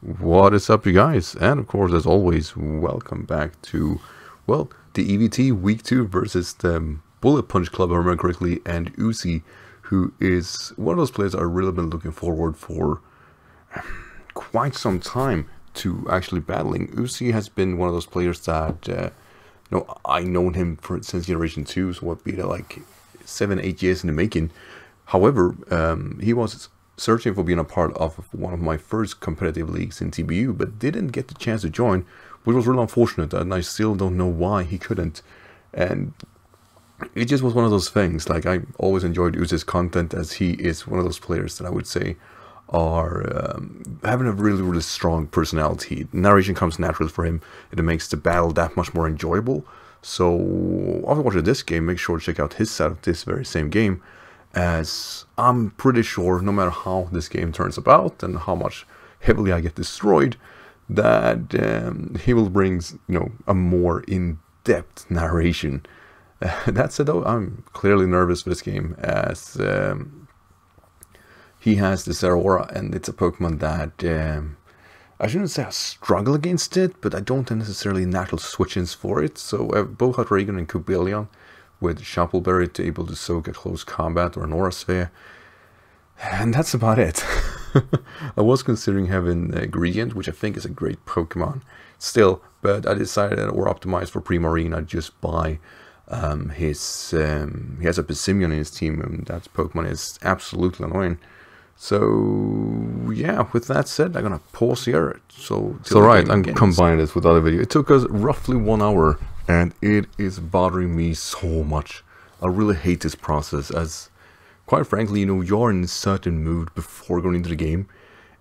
What is up you guys? And of course, as always, welcome back to, well, the EVT Week 2 versus the Bullet Punch Club, if I remember correctly, and Uzi, who is one of those players I've really been looking forward for quite some time to actually battling. Uzi has been one of those players that, uh, you know, I known him for since Generation 2, so what, be like 7, 8 years in the making. However, um, he was searching for being a part of one of my first competitive leagues in TBU, but didn't get the chance to join, which was really unfortunate, and I still don't know why he couldn't. And it just was one of those things. Like I always enjoyed Uzi's content, as he is one of those players that I would say are um, having a really really strong personality. Narration comes naturally for him, and it makes the battle that much more enjoyable. So after watching this game, make sure to check out his side of this very same game as I'm pretty sure no matter how this game turns about and how much heavily I get destroyed, that um, he will bring you know a more in-depth narration. Uh, that said, though, I'm clearly nervous for this game as um, he has the Zeraora, and it's a Pokemon that um, I shouldn't say I struggle against it, but I don't have necessarily natural switch-ins for it. So uh, both Hydreigon and Cobalion with Shuffleberry to able to soak a close combat or an Aura Sphere. And that's about it. I was considering having a Gradient, which I think is a great Pokemon still, but I decided that we're optimized for Primarina just by um, his... Um, he has a Passimian in his team, and that Pokemon is absolutely annoying. So yeah, with that said, I'm gonna pause here. So so right, I'm combining this with other video. It took us roughly one hour and it is bothering me so much. I really hate this process as quite frankly, you know, you're in a certain mood before going into the game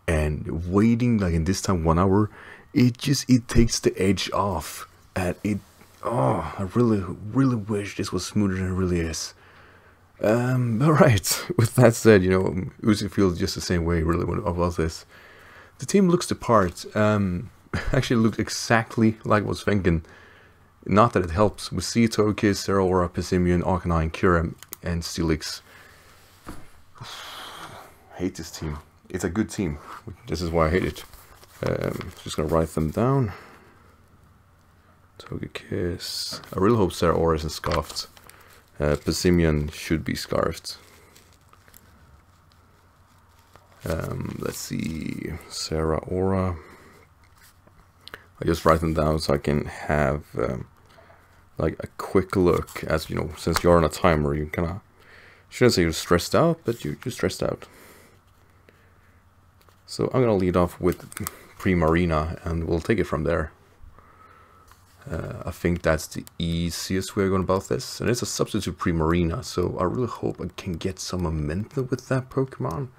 and waiting like in this time one hour, it just it takes the edge off and it oh I really really wish this was smoother than it really is. Um alright, with that said, you know, Uzi feels just the same way really about this. The team looks the part, um actually looks exactly like was thinking. Not that it helps. We see Togekiss, Zeraora, Passimian, Arcanine, Kyurem, and Steelix. hate this team. It's a good team. This is why I hate it. Um, just gonna write them down. Togekiss. I really hope Zeraora isn't scarfed. Uh, should be scarfed. Um, let's see. Zeraora. I just write them down so I can have um, like a quick look as you know since you're on a timer you kind of shouldn't say you're stressed out but you, you're stressed out so I'm gonna lead off with Primarina and we'll take it from there uh, I think that's the easiest way of going about this and it's a substitute Primarina so I really hope I can get some momentum with that Pokemon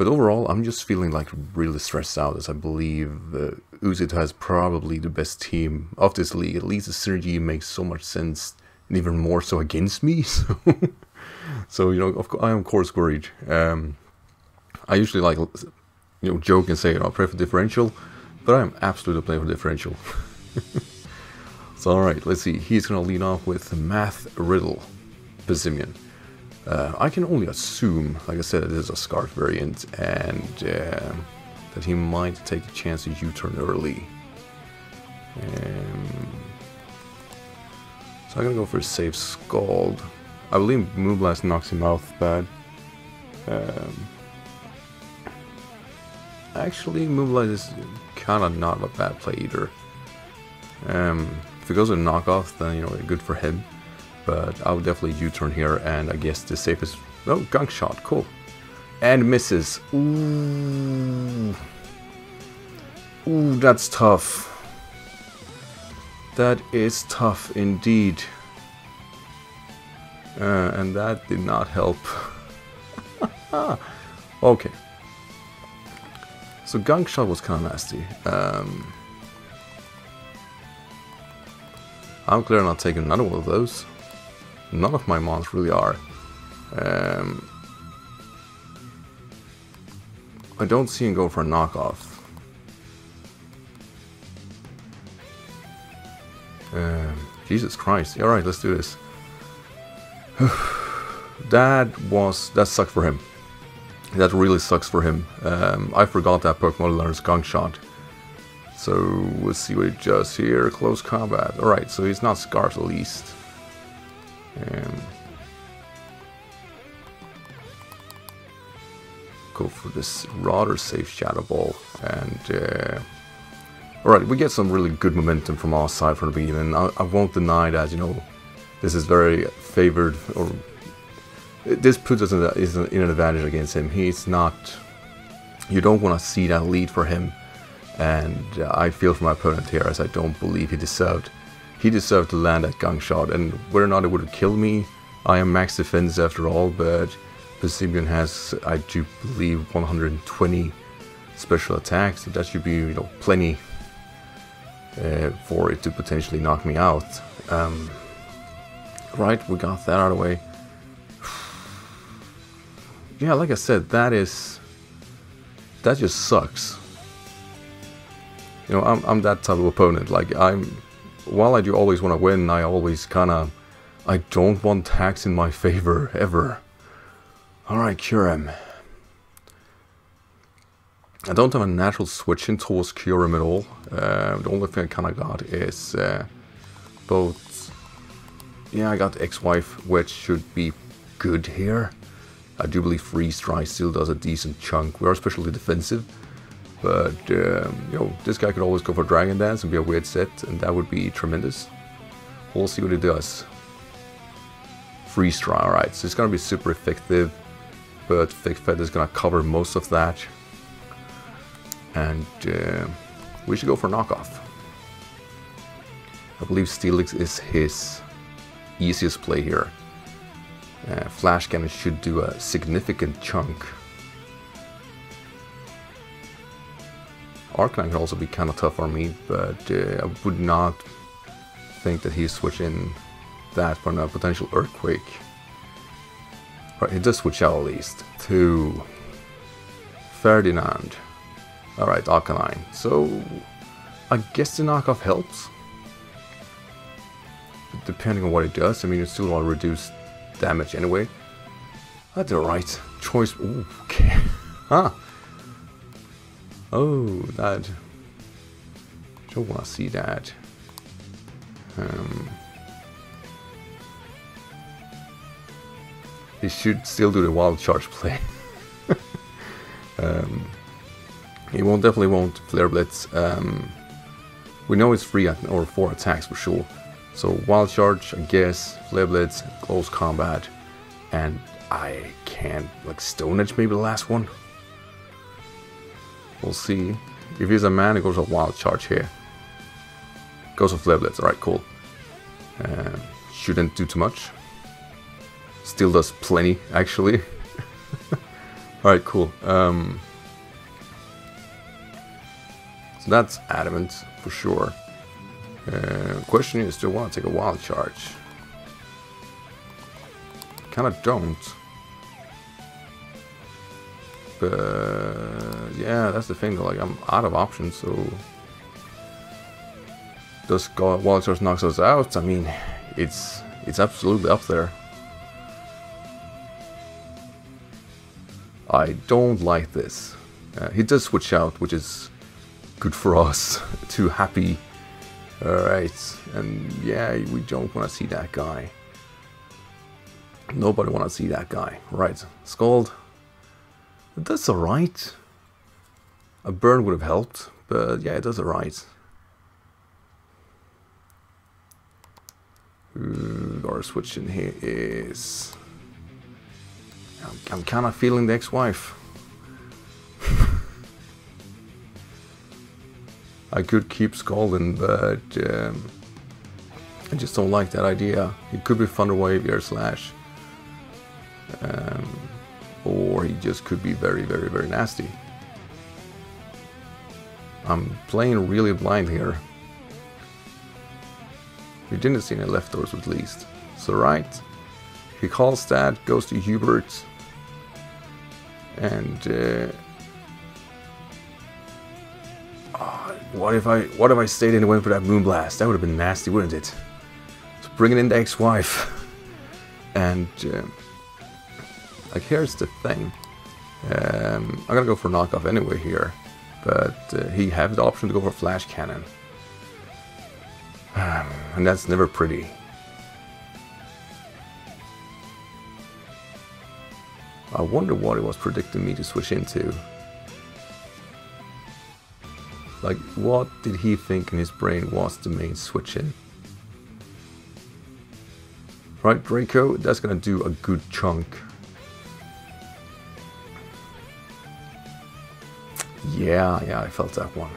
but overall, I'm just feeling like really stressed out as I believe uh, has probably the best team of this league. At least the synergy makes so much sense, and even more so against me. So, so you know, of I am of course worried. Um, I usually like you know joke and say I'll play for differential, but I'm absolutely playing for differential. so all right, let's see. He's gonna lead off with Math Riddle, Passimian. Uh, I can only assume, like I said, it is a Scarf variant, and uh, that he might take a chance to U-turn early. Um, so I'm gonna go for a safe Scald. I believe Moonblast knocks him out bad. Um, actually, Moonblast is kind of not a bad play either. Um, if it goes a knockoff, then you know, good for him but I would definitely U-turn here, and I guess the safest... Oh, gunk shot, cool. And misses. Ooh. Ooh, that's tough. That is tough indeed. Uh, and that did not help. okay. So gunk shot was kind of nasty. Um, I'm clear not taking another one of those. None of my mons really are. Um, I don't see him go for a knockoff. Um, Jesus Christ. Alright, let's do this. that was... That sucked for him. That really sucks for him. Um, I forgot that Pokemon learns Gunk Shot. So we'll see what he does here. Close combat. Alright, so he's not scarred at least. Um, go for this rather safe Shadow Ball. And uh, alright, we get some really good momentum from our side from the beginning. I, I won't deny that, you know, this is very favored or this puts us in, in an advantage against him. He's not. You don't want to see that lead for him, and uh, I feel for my opponent here as I don't believe he deserved. He deserved to land that gunk shot, and whether or not it would have killed me, I am max defense after all. But Passimian has, I do believe, 120 special attacks. That should be, you know, plenty uh, for it to potentially knock me out. Um, right, we got that out of the way yeah, like I said, that is that just sucks. You know, I'm I'm that type of opponent. Like I'm, while I do always want to win, I always kind of, I don't want hacks in my favor ever. All right, Kyurem. I don't have a natural switching towards Kyurem at all. Uh, the only thing I kind of got is uh, both. Yeah, I got ex-wife, which should be good here. I do believe Freeze Dry still does a decent chunk. We are especially defensive, but um, you know this guy could always go for Dragon Dance and be a weird set, and that would be tremendous. We'll see what he does. Freeze Dry, alright, so it's gonna be super effective, but Fake Feather is gonna cover most of that. And uh, we should go for knockoff. I believe Steelix is his easiest play here. Uh, flash cannon should do a significant chunk. Arcanine could also be kind of tough for me, but uh, I would not think that he's switching that for a potential Earthquake. Right, he does switch out at least to Ferdinand. Alright, Arcanine. So, I guess the knockoff helps. Depending on what it does, I mean, it's still all reduced damage anyway. That's the right choice. Ooh, okay. Huh. Oh, that. Don't want to see that. Um, he should still do the wild charge play. um, he won't definitely won't flare blitz. Um, we know it's three or four attacks for sure. So Wild Charge, I guess, Flare Blitz, Close Combat, and I can't, like Stone Edge maybe the last one? We'll see. If he's a man, it goes a Wild Charge here. Goes a Flare Blitz, alright, cool. Uh, shouldn't do too much. Still does plenty, actually. alright, cool. Um, so that's Adamant, for sure. Uh, question is, do I want to take a wild charge? Kind of don't. But yeah, that's the thing. Like I'm out of options, so does charge knocks us out? I mean, it's it's absolutely up there. I don't like this. Uh, he does switch out, which is good for us. Too happy Alright, and yeah, we don't want to see that guy. Nobody want to see that guy. Right, Scald. That's alright. A burn would have helped, but yeah, it does alright. Our switch in here is... I'm, I'm kind of feeling the ex-wife. I could keep Scalding, but um, I just don't like that idea. It could be Thunder Wave, Air Slash. Um, or he just could be very, very, very nasty. I'm playing really blind here. We didn't see any leftovers at least. So right, he calls that, goes to Hubert, and uh, What if I what if I stayed in and went for that moonblast? That would have been nasty, wouldn't it? So bringing in the ex-wife. and uh, like here's the thing. Um, I'm gonna go for knockoff anyway here, but uh, he has the option to go for flash cannon, and that's never pretty. I wonder what he was predicting me to switch into. Like, what did he think in his brain was the main switch in? Right, Draco, that's gonna do a good chunk. Yeah, yeah, I felt that one.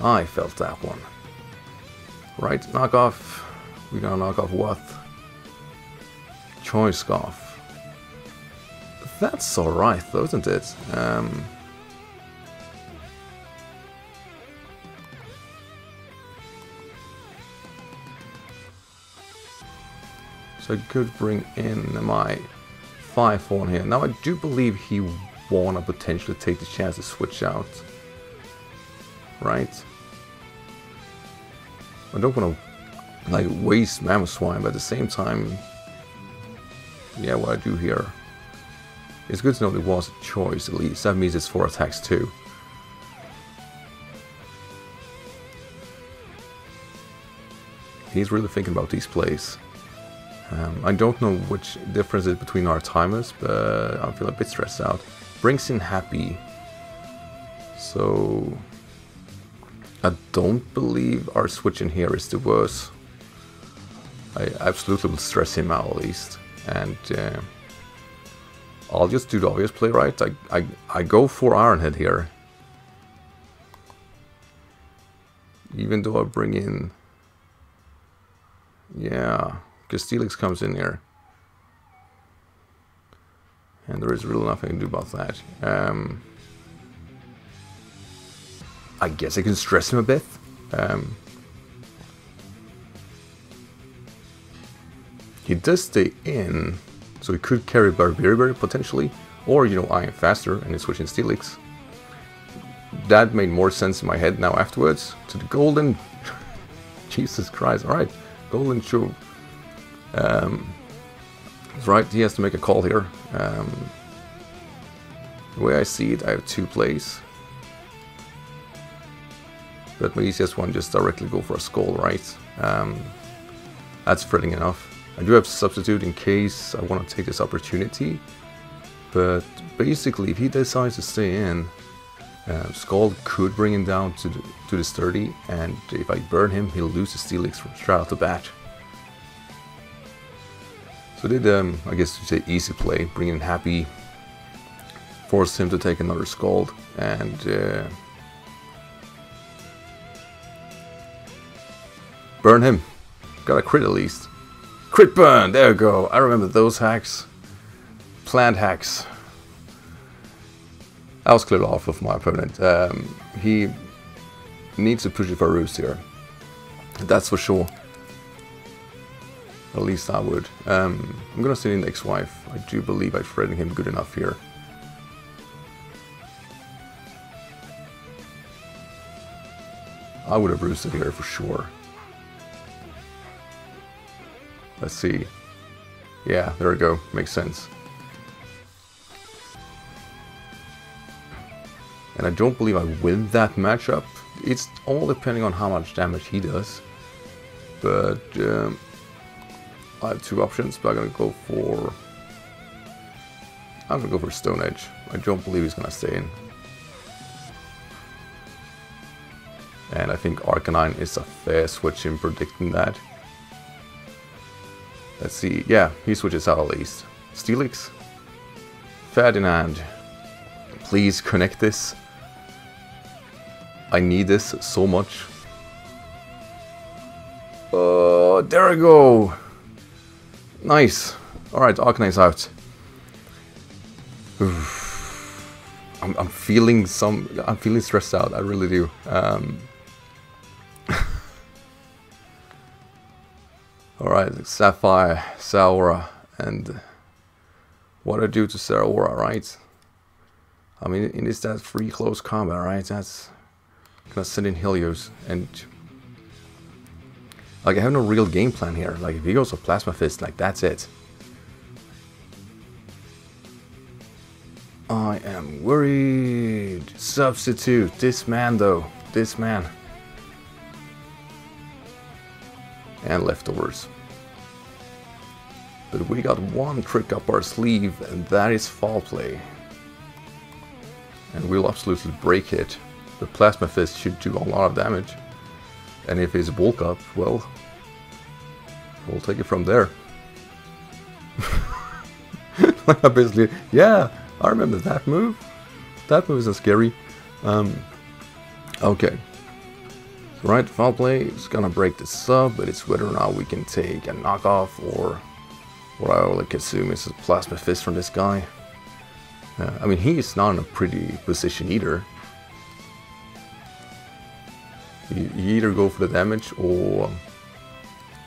I felt that one. Right, knock off. We're gonna knock off what? Choice scarf. That's alright though, isn't it? Um, so I could bring in my 5-1 here. Now I do believe he wanna potentially take the chance to switch out. Right? I don't wanna like waste Mamoswine, but at the same time, yeah, what I do here. It's good to know there was a choice at least. That means it's four attacks too. He's really thinking about these plays. Um, I don't know which difference is between our timers, but I feel a bit stressed out. Brings in Happy. So... I don't believe our switch in here is the worst. I absolutely will stress him out at least. And... Uh, I'll just do the obvious play, right? I, I, I go for Ironhead here. Even though I bring in... Yeah, because Steelix comes in here. And there is really nothing to do about that. Um, I guess I can stress him a bit. Um, he does stay in, so he could carry Barberry potentially, or you know, I am faster and he's switching Steelix. That made more sense in my head now afterwards. To the golden, Jesus Christ! All right, golden shoe. Um, right, he has to make a call here. Um, the way I see it, I have two plays. But my easiest one just directly go for a Scald, right? Um, that's fretting enough. I do have substitute in case I want to take this opportunity. But basically, if he decides to stay in, uh, Scald could bring him down to the, to this 30, and if I burn him, he'll lose his Steelix straight out the bat. Did, um, I guess you say easy play, bring in Happy, force him to take another Scald, and uh, burn him. Got a crit at least. Crit burn, there we go. I remember those hacks. Planned hacks. I was clearly off of my opponent. Um, he needs to push it for Roost here. That's for sure. At least I would. Um, I'm gonna send in the ex-wife. I do believe I've threatened him good enough here. I would have roosted here for sure. Let's see. Yeah, there we go. Makes sense. And I don't believe I win that matchup. It's all depending on how much damage he does. But um, I have two options, but I'm gonna go for... I'm gonna go for Stone Edge. I don't believe he's gonna stay in. And I think Arcanine is a fair switch in predicting that. Let's see. Yeah, he switches out at least. Steelix. Ferdinand. Please connect this. I need this so much. Oh, there we go. Nice. Alright, Arcanine's out. I'm, I'm feeling some... I'm feeling stressed out. I really do. Um, Alright, Sapphire, Saura, and what I do to Saura, right? I mean, it is that free close combat, right? That's gonna send in Helios, and like I have no real game plan here. Like if he goes for Plasma Fist, like that's it. I am worried. Substitute. This man, though. This man. And leftovers. But we got one trick up our sleeve, and that is foul play. And we'll absolutely break it. The Plasma Fist should do a lot of damage. And if it's bulk up, well, we'll take it from there. basically, yeah, I remember that move. That move isn't scary. Um, okay. Right, foul play is gonna break the sub, but it's whether or not we can take a knockoff or what I like assume is a plasma fist from this guy. Uh, I mean, he's not in a pretty position either. You, either go for the damage or um,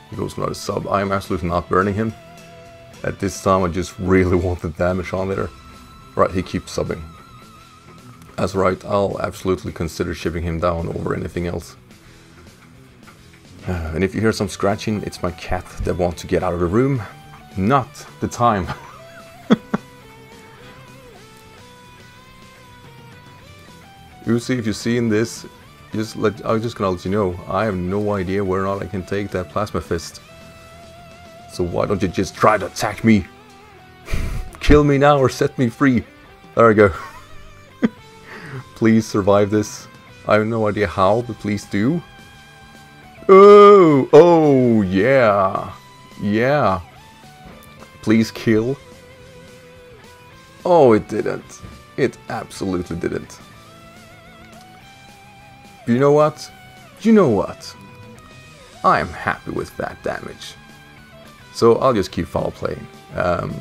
he goes for another sub. I am absolutely not burning him. At this time, I just really want the damage on there. Right, he keeps subbing. That's right, I'll absolutely consider shipping him down over anything else. And if you hear some scratching, it's my cat that wants to get out of the room. Not the time. Uzi, if you're seeing this, just let I'm just gonna let you know, I have no idea where or not I can take that plasma fist. So why don't you just try to attack me? Kill me now or set me free. There we go. please survive this. I have no idea how, but please do. Oh, oh, yeah. Yeah. Please kill. Oh, it didn't. It absolutely didn't. You know what? You know what? I am happy with that damage. So I'll just keep foul playing. Um,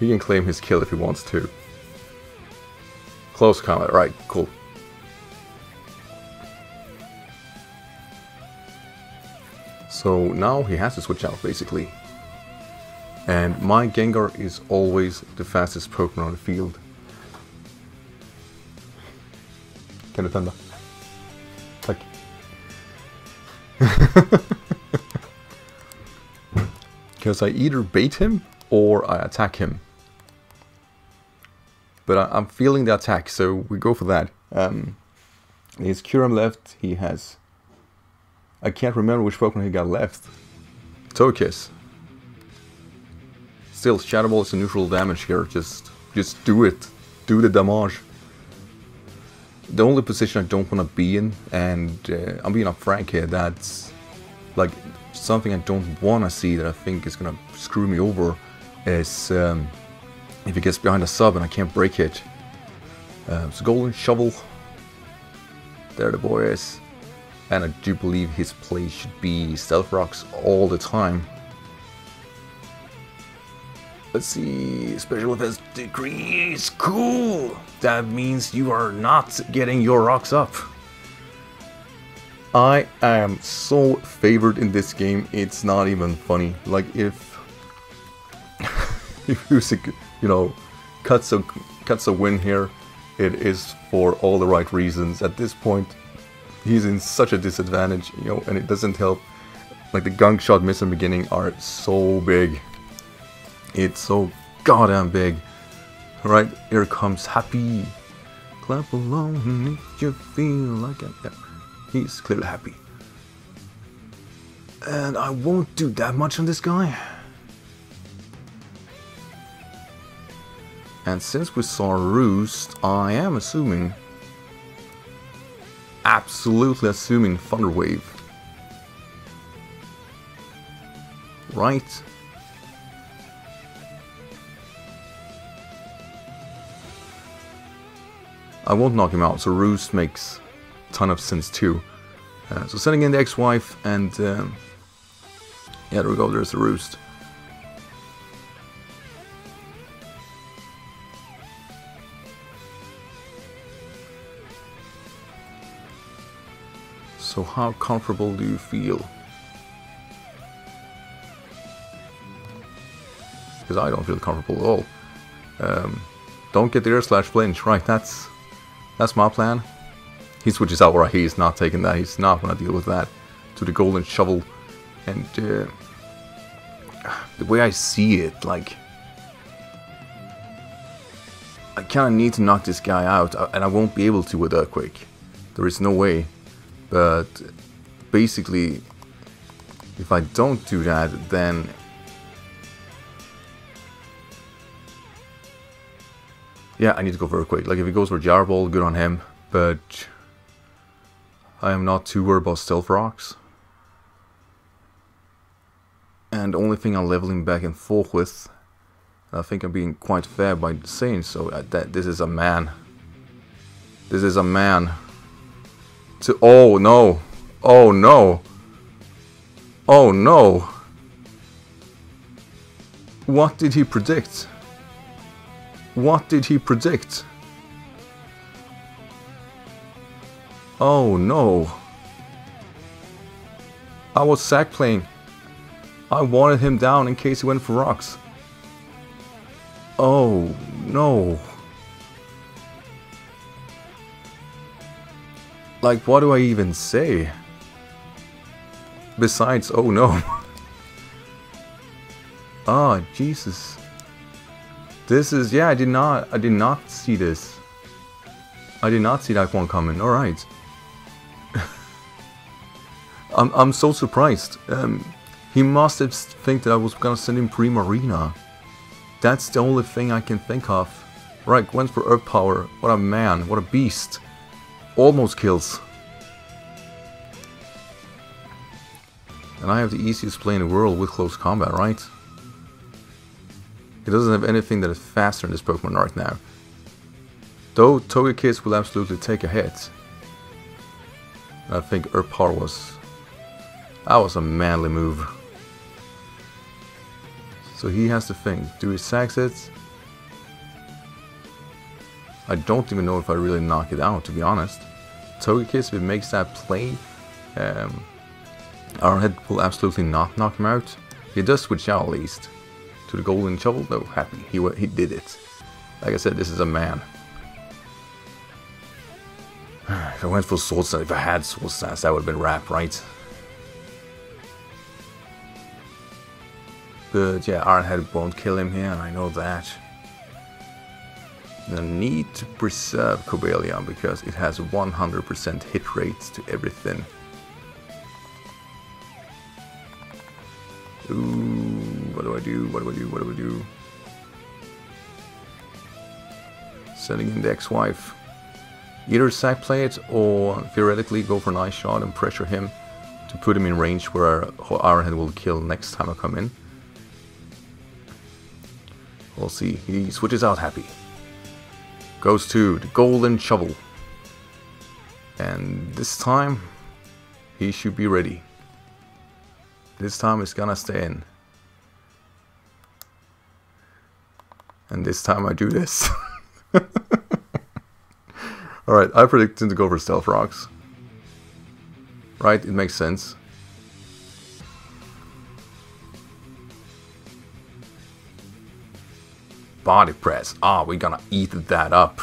he can claim his kill if he wants to. Close combat, right, cool. So now he has to switch out basically. And my Gengar is always the fastest Pokemon on the field. Kan du tända? Tack. Because I either bait him or I attack him. But I, am feeling the attack, so we go for that. Um, he has Kyurem left, he has... I can't remember which Pokemon he got left. Togekiss. Still, Shadow Ball is a neutral damage here, just, just do it. Do the damage the only position I don't want to be in, and uh, I'm being upfrank here, that's like something I don't want to see that I think is going to screw me over is um, if it gets behind a sub and I can't break it. Uh, so Golden Shovel, there the boy is. And I do believe his play should be Stealth Rocks all the time. Let's see, special effects decrease, cool! That means you are not getting your rocks up. I am so favored in this game, it's not even funny. Like if, if Uzi, you know, cuts a, cuts a win here, it is for all the right reasons. At this point, he's in such a disadvantage, you know, and it doesn't help. Like the gunk shot miss in the beginning are so big. It's so goddamn big. Right, here comes Happy. Clap along if you feel like it. Yeah, he's clearly happy. And I won't do that much on this guy. And since we saw Roost, I am assuming, absolutely assuming Thunder Wave. Right? I won't knock him out, so Roost makes a ton of sense too. Uh, so sending in the ex-wife and... Um, yeah, there we go, there's the Roost. So how comfortable do you feel? Because I don't feel comfortable at all. Um, don't get the air slash flinch, right, that's that's my plan. He switches out right he's not taking that. He's not going to deal with that. To the golden shovel. And uh, the way I see it, like... I kind of need to knock this guy out, uh, and I won't be able to with Earthquake. There is no way. But basically, if I don't do that, then... Yeah, I need to go very quick. Like, if he goes for Jar Ball, good on him. But I am not too worried about Stealth Rocks. And the only thing I'm leveling back and forth with I think I'm being quite fair by saying so. Uh, that this is a man. This is a man. To oh no, oh no, oh no. What did he predict? What did he predict? Oh no. I was sack playing. I wanted him down in case he went for rocks. Oh, no. Like, what do I even say? Besides, oh no. Ah, Jesus. This is, yeah, I did not, I did not see this. I did not see that one coming, alright. I'm, I'm so surprised. Um, he must have think that I was gonna send him Primarina. That's the only thing I can think of. Right, went for Earth Power. What a man, what a beast. Almost kills. And I have the easiest play in the world with close combat, right? He doesn't have anything that is faster in this Pokemon right now. Though Togekiss will absolutely take a hit. I think Power was... That was a manly move. So he has to think, do he sax it? I don't even know if I really knock it out, to be honest. Togekiss, if it makes that play, um, Ironhead will absolutely not knock him out. He does switch out at least. To the Golden Shovel, though, happy. He, he did it. Like I said, this is a man. if I went for Swords Dance, if I had Swords Dance, that would have been rap, right? But yeah, Ironhead won't kill him here, and I know that. I need to preserve Cobalion because it has 100% hit rates to everything. Do? What do I do? What do I do? Sending in the ex-wife. Either sack play it or theoretically go for an ice shot and pressure him to put him in range where Ironhead will kill next time I come in. We'll see. He switches out happy. Goes to the golden shovel. And this time, he should be ready. This time it's gonna stay in. And this time I do this. Alright, I predict him to go for Stealth Rocks. Right, it makes sense. Body press. Ah, we're gonna eat that up.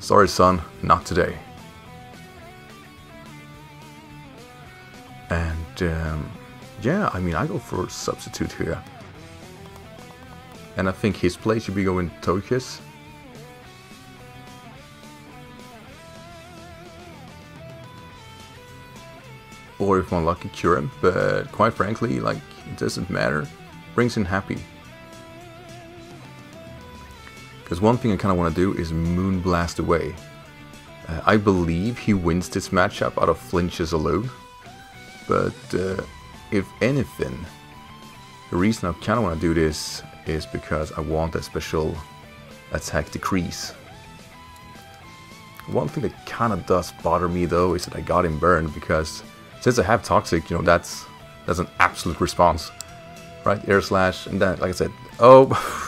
Sorry, son, not today. And, um, yeah, I mean, I go for substitute here. And I think his play should be going Togekiss. Or if I'm lucky, Kyurem. But quite frankly, like, it doesn't matter. Brings in happy. Because one thing I kind of want to do is Moonblast away. Uh, I believe he wins this matchup out of flinches alone. But uh, if anything, the reason I kind of want to do this is because I want a special attack decrease. One thing that kind of does bother me though is that I got him burned because since I have Toxic, you know, that's that's an absolute response. Right, Air Slash, and then, like I said, oh...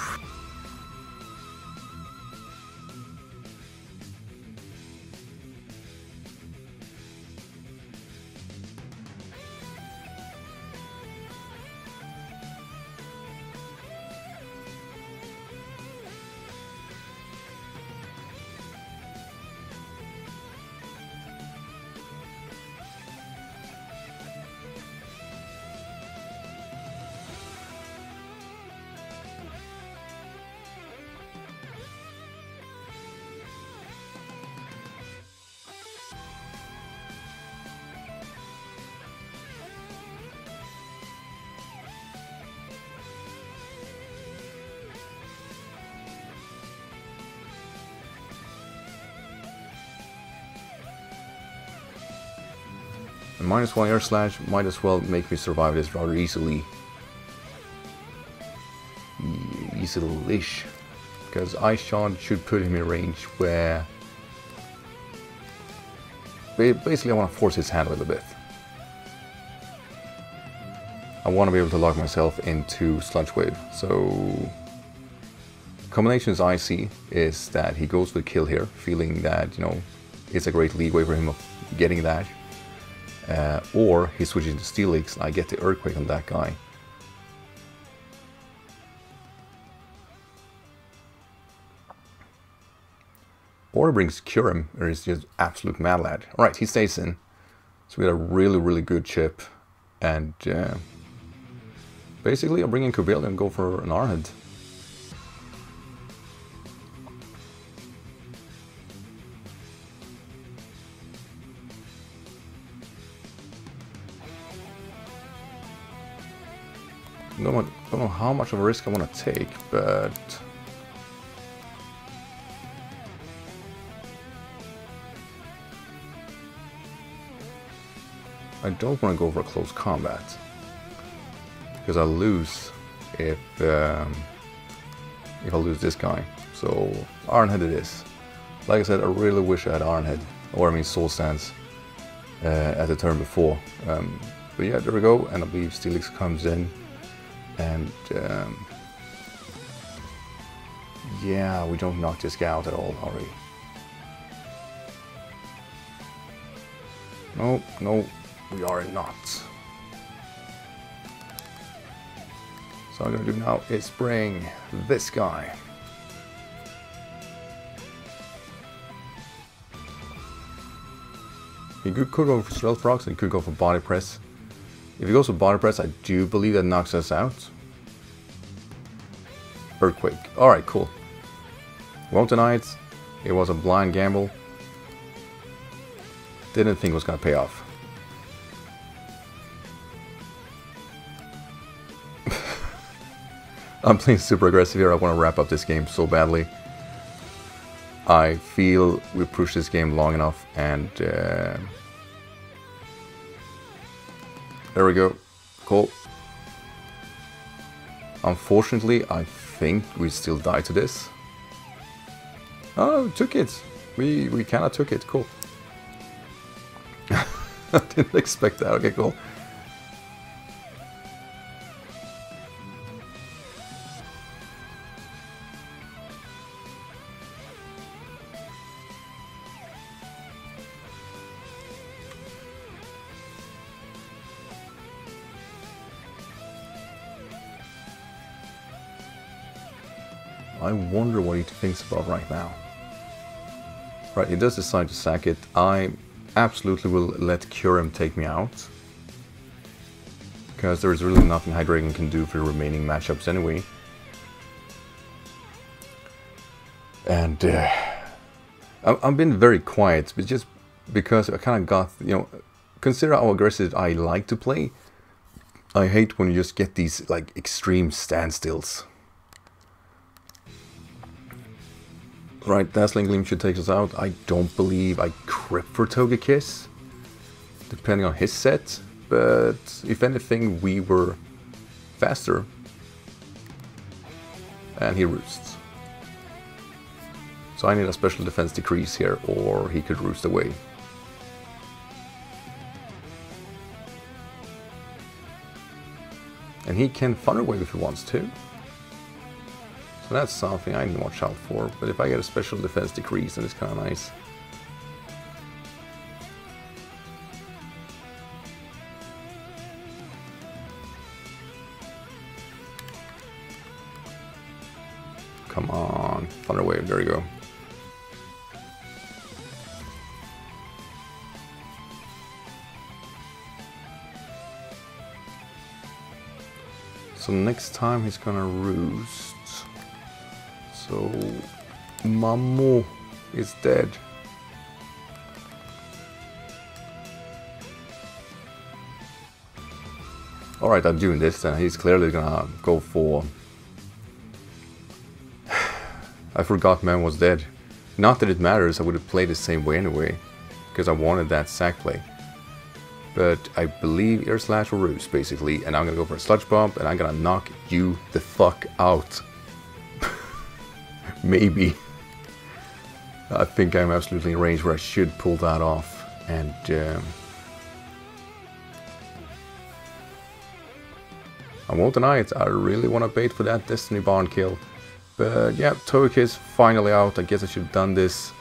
minus one air slash might as well make me survive this rather easily. Easily-ish. Because Ice Shot should put him in range where... Basically I want to force his hand a little bit. I want to be able to lock myself into Sludge Wave. So combinations I see is that he goes with kill here, feeling that, you know, it's a great leeway for him of getting that. Uh, or he switches into Steelix and I get the Earthquake on that guy. Or brings Kyurem, or he's just absolute mad lad. Alright, he stays in. So we got a really, really good chip. And uh, basically, I'm bringing Cobalion and go for an Ironhead. Don't, don't know how much of a risk I want to take, but... I don't want to go for a close combat. Because I lose if um, if I lose this guy. So Ironhead it is. Like I said, I really wish I had Ironhead, or I mean Soul Stance, uh, at the turn before. Um, but yeah, there we go, and I believe Steelix comes in and um, yeah, we don't knock this guy out at all, are we? No, no, we are not. So I'm gonna do now is bring this guy. He could, go for Stealth Rocks and could go for Body Press. If he goes for Body Press, I do believe that knocks us out. Earthquake. Alright, cool. Won't deny it. It was a blind gamble. Didn't think it was going to pay off. I'm playing super aggressive here. I want to wrap up this game so badly. I feel we pushed this game long enough and... Uh, there we go. Cool. Unfortunately, I think we still die to this. Oh, took it. We we kind of took it. Cool. I didn't expect that. Okay, cool. Thinks about right now. Right, he does decide to sack it. I absolutely will let Kyurem take me out. Because there's really nothing Hydreigon can do for the remaining matchups anyway. And uh, I've been very quiet, but just because I kind of got, you know, consider how aggressive I like to play. I hate when you just get these like extreme standstills. Right, Dazzling Gleam should take us out. I don't believe I crit for Togekiss, depending on his set, but if anything, we were faster. And he roosts. So I need a special defense decrease here, or he could roost away. And he can Thunder Wave if he wants to. So that's something I need to watch out for. But if I get a special defense decrease, then it's kind of nice. Come on. Thunder Wave, there you go. So next time he's gonna roost. So, Mamu is dead. Alright, I'm doing this then. He's clearly gonna go for... I forgot man was dead. Not that it matters, I would have played the same way anyway. Because I wanted that sack play. But I believe air slash or roost basically, and I'm gonna go for a sludge bomb and I'm gonna knock you the fuck out. Maybe. I think I'm absolutely in range where I should pull that off. And um, I won't deny it, I really want to bait for that Destiny Bond kill. But yeah, Togekiss finally out. I guess I should have done this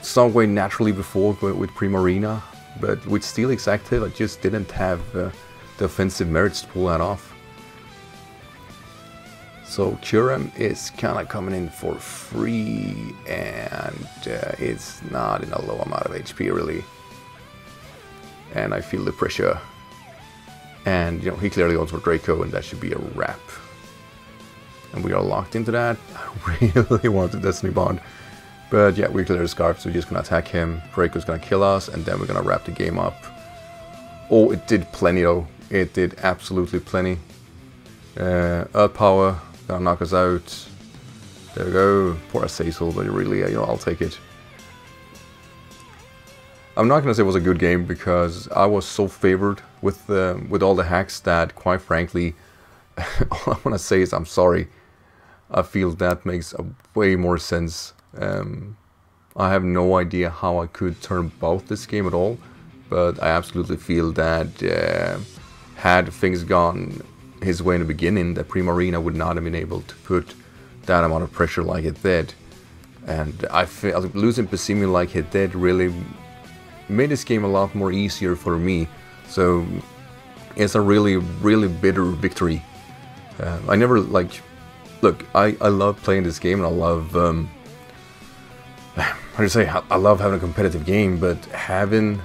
some way naturally before with Primarina. But with Steelix active, I just didn't have uh, the offensive merits to pull that off. So Kyurem is kind of coming in for free and uh, it's not in a low amount of HP really. And I feel the pressure. And you know, he clearly goes for Draco and that should be a wrap. And we are locked into that. I really want the Destiny Bond. But yeah, we clear the Scarf, so we're just gonna attack him. Draco's gonna kill us, and then we're gonna wrap the game up. Oh, it did plenty though. It did absolutely plenty. Uh, Earth Power, gonna knock us out. There we go. Poor Azazel, but really, you know, I'll take it. I'm not gonna say it was a good game because I was so favored with uh, with all the hacks that, quite frankly, all I wanna say is I'm sorry. I feel that makes a way more sense. Um, I have no idea how I could turn both this game at all, but I absolutely feel that uh, had things gone his way in the beginning, that Primarina would not have been able to put that amount of pressure like it did. And I feel losing Passimian like it did really made this game a lot more easier for me. So it's a really, really bitter victory. Uh, I never like look, I, I love playing this game and I love, um, how do you say, I love having a competitive game, but having,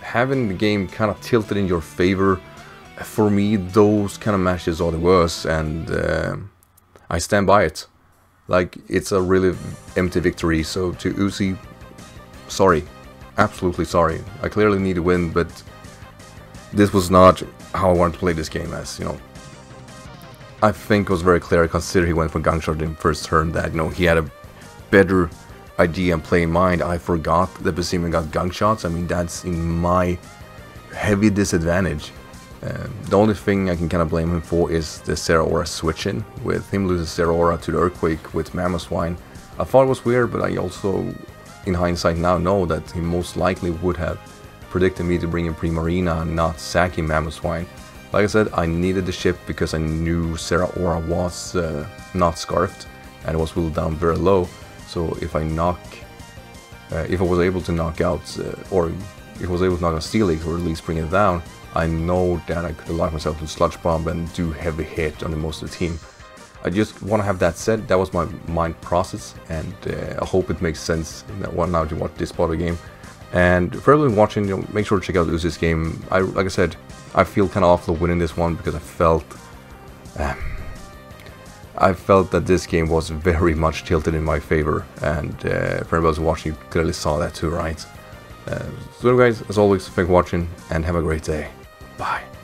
having the game kind of tilted in your favor, for me, those kind of matches are the worst, and uh, I stand by it. Like, it's a really empty victory, so to Uzi, sorry, absolutely sorry. I clearly need to win, but this was not how I wanted to play this game as, you know, I think it was very clear, considering he went for Gunk Shot in first turn, that you know he had a better idea and play in mind. I forgot that Passimian got Gunk Shots. I mean, that's in my heavy disadvantage. Um, the only thing I can kind of blame him for is the Zeraora switching, with him losing Zeraora to the Earthquake with Mamoswine. I thought it was weird, but I also, in hindsight now, know that he most likely would have predicted me to bring in Primarina and not sacking Mamoswine. Like I said, I needed the ship because I knew Zeraora was uh, not scarfed and was whittled down very low. So if I knock, uh, if I was able to knock out, uh, or if I was able to knock out Steelix or at least bring it down, I know that I could lock myself to Sludge Bomb and do heavy hit on the most of the team. I just want to have that said, that was my mind process and uh, I hope it makes sense now to watch this part of the game. And for everyone watching, you know, make sure to check out Uzi's game. I, like I said, I feel kind of awful winning this one because I felt... Um, I felt that this game was very much tilted in my favor, and uh, for everybody watching, you clearly saw that too, right? Uh, so guys, as always, thanks for watching, and have a great day. Bye.